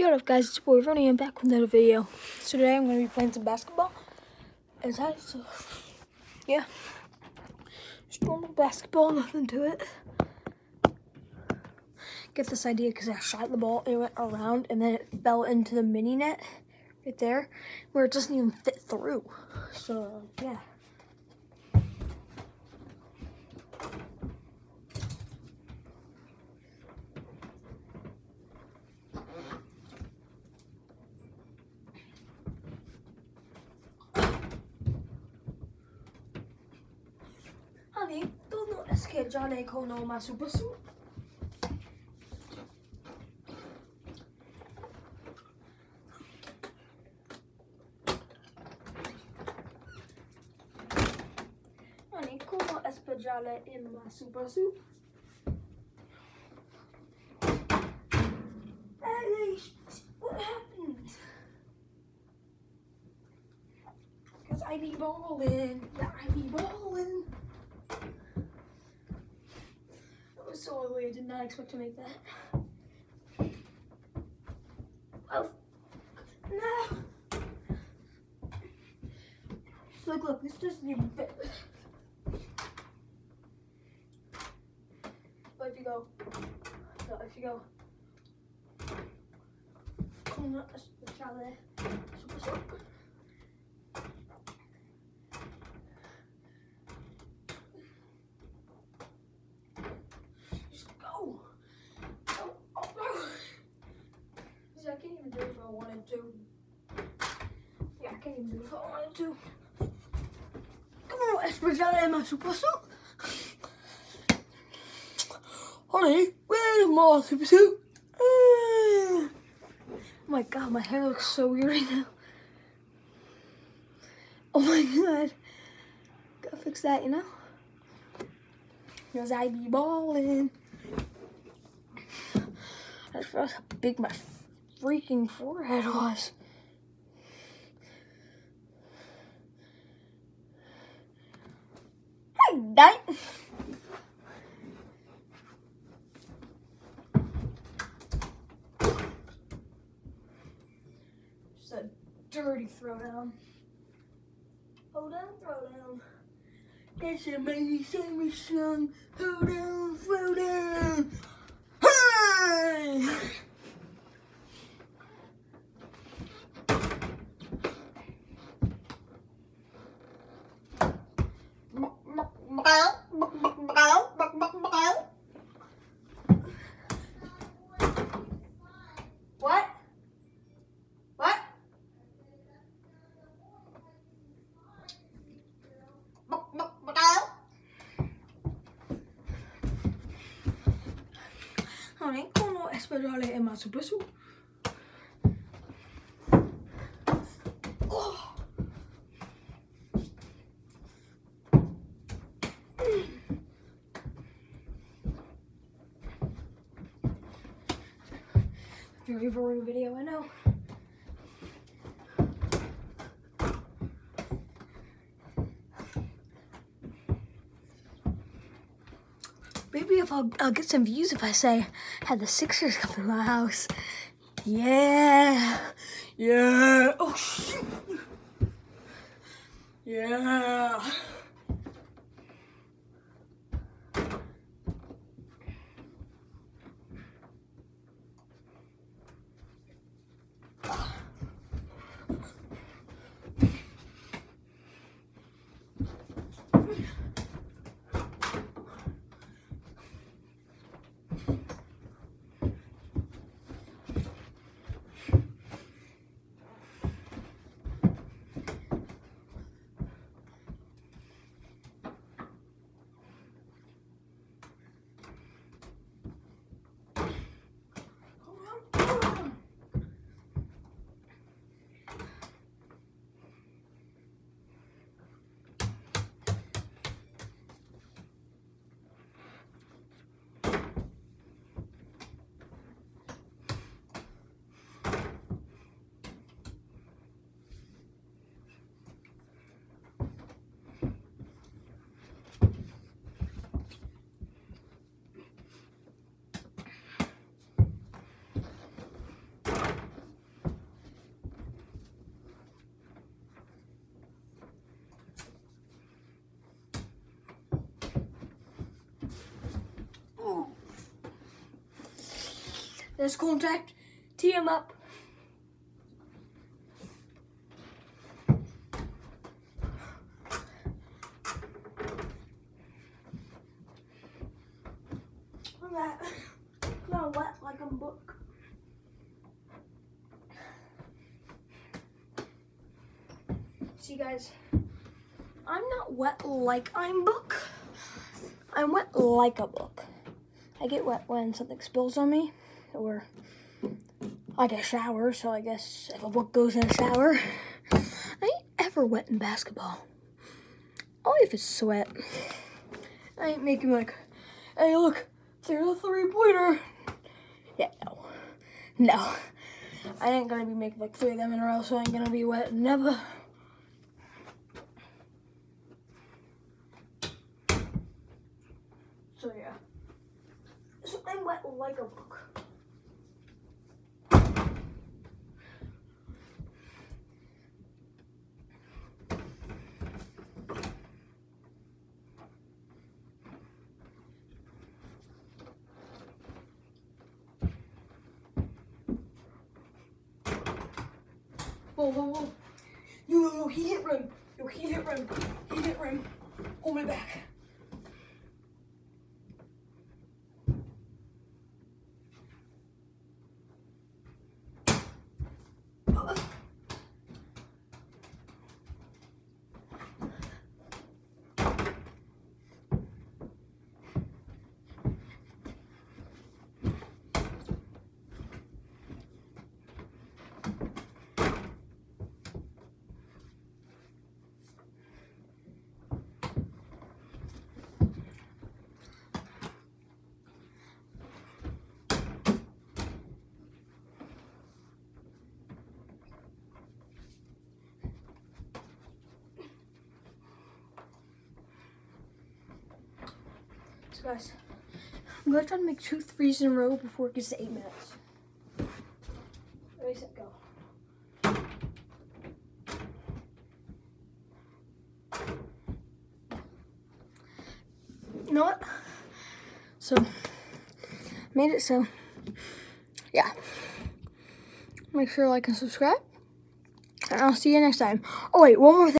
Yo, what up guys, it's your boy Ronnie, back with another video. So today I'm going to be playing some basketball. Inside, so, yeah. Just normal basketball, nothing to it. Get this idea because I shot the ball, it went around, and then it fell into the mini net right there, where it doesn't even fit through. So, yeah. Honey, escape John A. no my super suit. Honey, como especiale in. Hey, what happened? Because I be balling. Yeah, I be balling. That was so ugly. I did not expect to make that. Oh. No. Look, look, this doesn't even fit. But if you go, no, if you go, una speciale, super super. Just go. Oh, oh, oh. See, I can't even do it if I wanted Yeah, I even do if I wanted to. Come on, speciale ma super suit. Honey, where's my super suit? Ah. Oh my god, my hair looks so weird right now. Oh my god. Gotta fix that, you know? Because I be ballin'. I just realized how big my freaking forehead was. Night. Just a dirty throwdown. Hold on, throwdown. That's a mighty summer song. Hold on, throwdown. Hey! What? What? Non è come esplorare e ma su su. Oh. Very boring video, I know. Maybe if I'll, I'll get some views if I say had the Sixers come to my house. Yeah, yeah. Oh shoot. Yeah. There's contact. Tee him up. That. Not wet like a book. See guys, I'm not wet like I'm book. I'm wet like a book. I get wet when something spills on me or get a shower, so I guess if a book goes in a shower, I ain't ever wet in basketball. Only if it's sweat. I ain't making like, hey look, there's a three-pointer. Yeah, no. No. I ain't gonna be making like three of them in a row, so I ain't gonna be wet. Never. So yeah. So I'm wet like a book. Whoa, whoa, whoa. Yo, yo, yo, he hit rim. Yo, he hit rim. He hit rim. Hold me back. Guys, I'm gonna try to make two threes in a row before it gets to eight minutes. Ready, set, go. You know what? So, made it so, yeah. Make sure to like and subscribe. And I'll see you next time. Oh wait, one more thing.